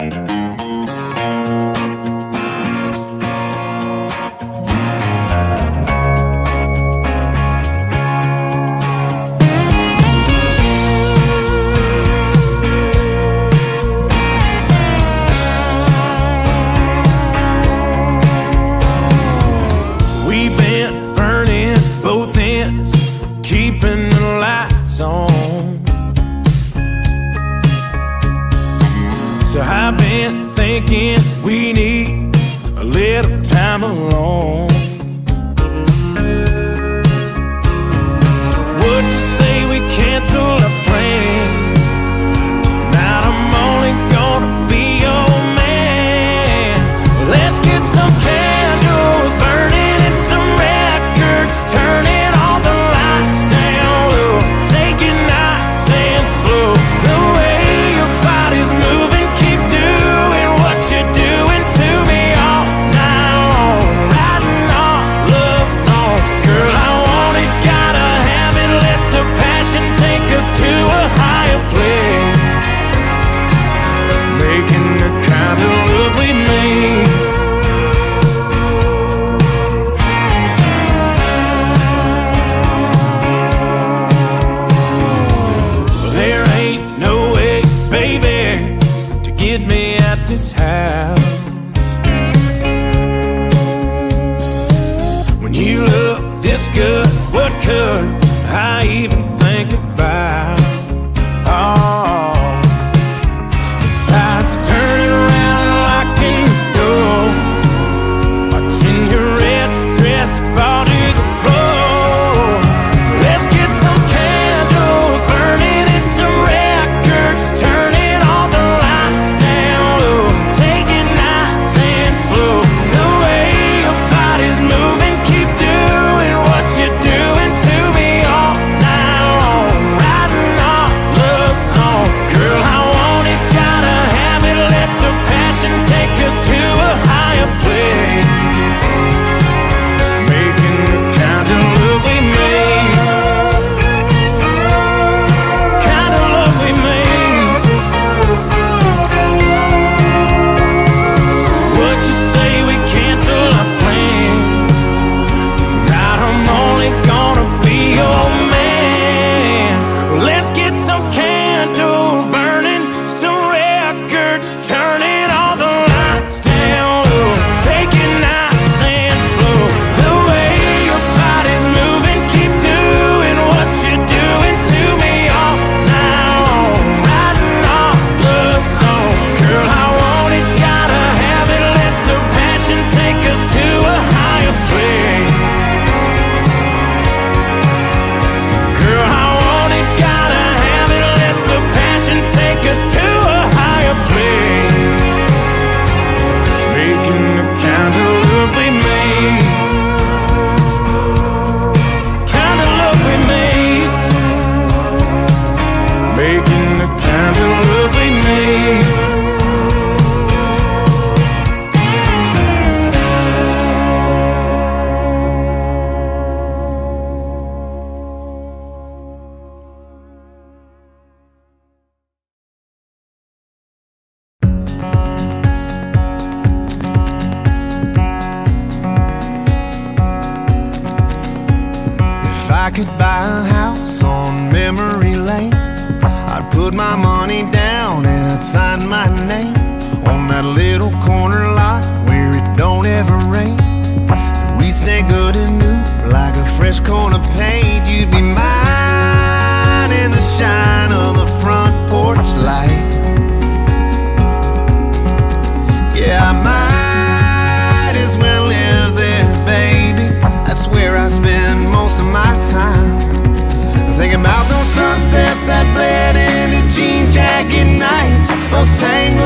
Mm-hmm. So I've been thinking we need a little time alone. I could buy a house on memory lane, I'd put my money down and I'd sign my name on that little corner lot where it don't ever rain. And we'd stay good as new, like a fresh coat of paint. You'd be mine in the shine. Thank you.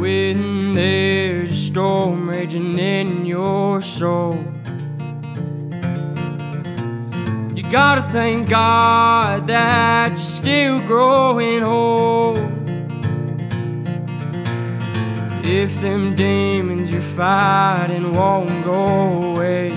when there's a storm raging in your soul. You gotta thank God that you're still growing old. If them demons you're fighting won't go away,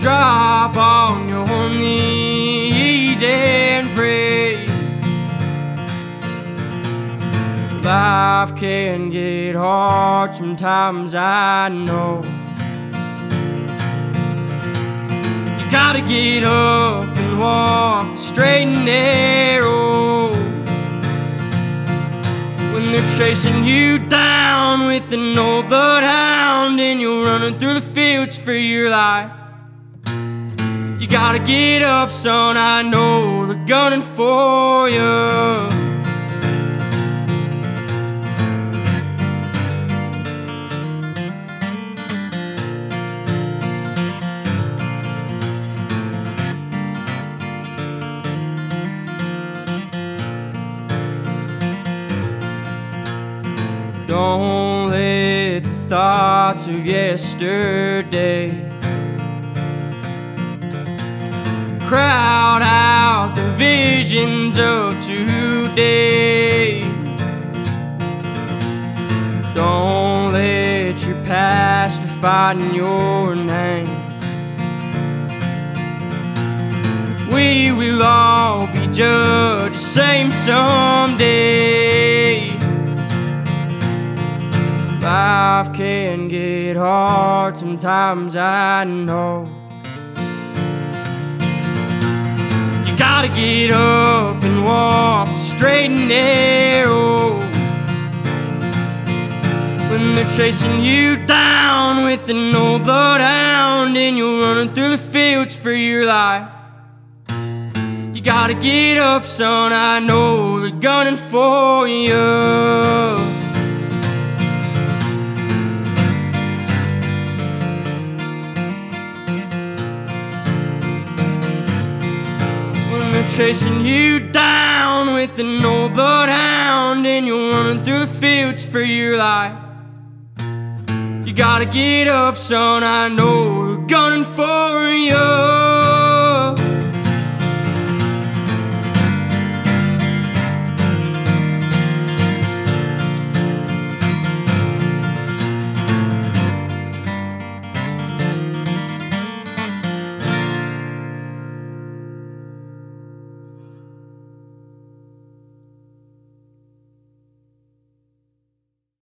drop on your knees and pray. life can get hard sometimes, I know. You gotta get up and walk straight and narrow. When they're chasing you down with an old bloodhound and you're running through the fields for your life. You gotta get up, son, I know they're gunning for you. Don't let the thoughts of yesterday crowd out the visions of today. Don't let your past define your name. We will all be judged same someday. Life can get hard sometimes, I know. You gotta get up and walk straight and narrow. When they're chasing you down with an old bloodhound and you're running through the fields for your life. You gotta get up, son. I know they're gunning for you. Chasing you down with an old bloodhound and you're running through the fields for your life. You gotta get up, son. I know we're gunning for.